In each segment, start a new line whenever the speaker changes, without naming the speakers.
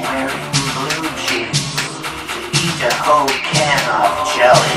wearing blue jeans. To eat a whole can of jelly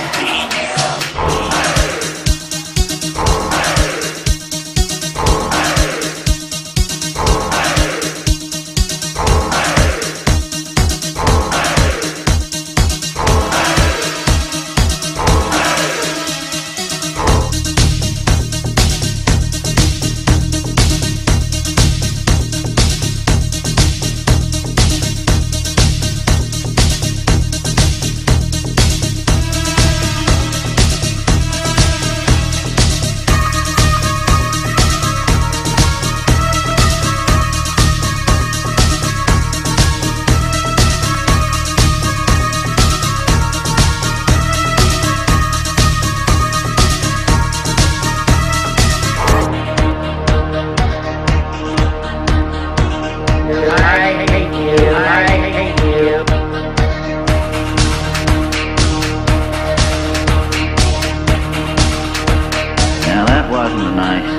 in the night.